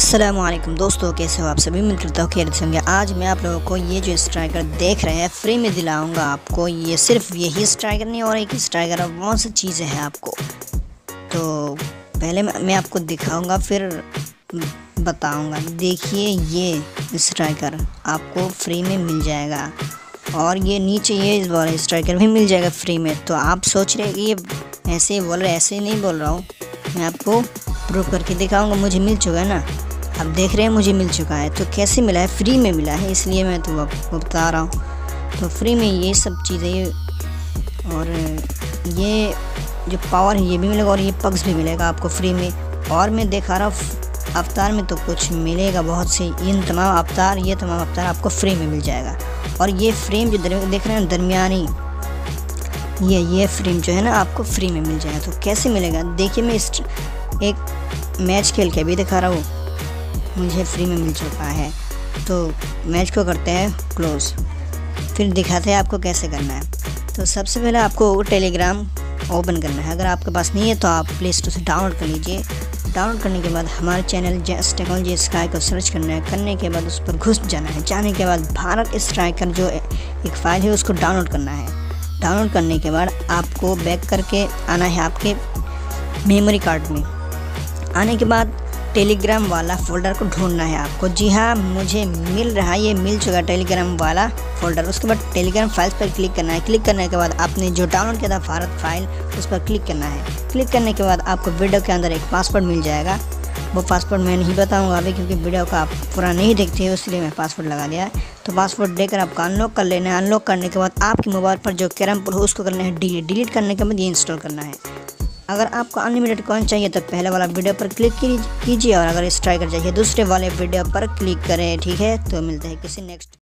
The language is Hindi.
असलम दोस्तों, कैसे हो आप सभी? मिल करता हूँ खेल होंगे। आज मैं आप लोगों को ये जो स्ट्राइकर देख रहे हैं फ्री में दिलाऊँगा आपको। ये सिर्फ़ यही स्ट्राइकर नहीं, और एक स्ट्राइकर बहुत सी चीज़ें हैं आपको। तो पहले मैं आपको दिखाऊँगा, फिर बताऊँगा। देखिए, ये स्ट्राइकर आपको फ्री में मिल जाएगा। और ये नीचे ये वाला स्ट्राइकर भी मिल जाएगा फ्री में। तो आप सोच रहे कि ये ऐसे बोल रहे ऐसे नहीं बोल रहा हूँ। मैं आपको प्रूव करके दिखाऊँगा, मुझे मिल चुका है ना? आप देख रहे हैं, मुझे मिल चुका है। तो कैसे मिला है? फ्री में मिला है, इसलिए मैं तो आपको बता रहा हूँ। तो फ्री में ये सब चीज़ें, और ये जो पावर है, ये भी मिलेगा, और ये पग्स भी मिलेगा आपको फ्री में। और मैं दिखा रहा हूँ अवतार में तो कुछ मिलेगा, बहुत से, इन तमाम अवतार ये तमाम अवतार आपको फ्री में मिल जाएगा। और ये फ्रेम जो देख रहे हैं, दरमियानी, ये ये फ्रेम जो है ना, आपको फ्री में मिल जाएगा। तो कैसे मिलेगा? देखिए, मैं इस एक मैच खेल के भी दिखा रहा हूँ। मुझे फ्री में मिल चुका है। तो मैच को करते हैं क्लोज़ फिर दिखाते हैं आपको कैसे करना है। तो सबसे पहले आपको टेलीग्राम ओपन करना है। अगर आपके पास नहीं है तो आप प्ले स्टोर से डाउनलोड कर लीजिए। डाउनलोड करने के बाद हमारे चैनल जैस टेक्नोलॉजी स्काई को सर्च करना है। करने के बाद उस पर घुस जाना है। जाने के बाद भारत स्ट्राइकर जो एक फ़ाइल है उसको डाउनलोड करना है। डाउनलोड करने के बाद आपको बैक करके आना है आपके मेमोरी कार्ड में। आने के बाद टेलीग्राम वाला फ़ोल्डर को ढूंढना है आपको। जी हाँ मुझे मिल रहा है ये मिल चुका है टेलीग्राम वाला फ़ोल्डर। उसके बाद टेलीग्राम फाइल्स पर क्लिक करना है। क्लिक करने के बाद आपने जो डाउनलोड किया था भारत फ़ाइल, उस पर क्लिक करना है। क्लिक करने के बाद आपको वीडियो के अंदर एक पासवर्ड मिल जाएगा। वो पासवर्ड मैं नहीं बताऊँगा अभी क्योंकि वीडियो का आप पूरा नहीं देखते हो इसलिए मैं पासवर्ड लगा दिया है। तो पासवर्ड देकर आपको अनलॉक कर लेना है। अनलॉक करने के बाद आपके मोबाइल पर जो कैरम पुल हो, उसको करना है। डिलीट डिलीट करने के बाद ये इंस्टॉल करना है। अगर आपको अनलिमिटेड कॉइन चाहिए तो पहले वाला वीडियो पर क्लिक कीजिए और अगर स्ट्राइकर चाहिए दूसरे वाले वीडियो पर क्लिक करें, ठीक है? तो मिलते हैं किसी नेक्स्ट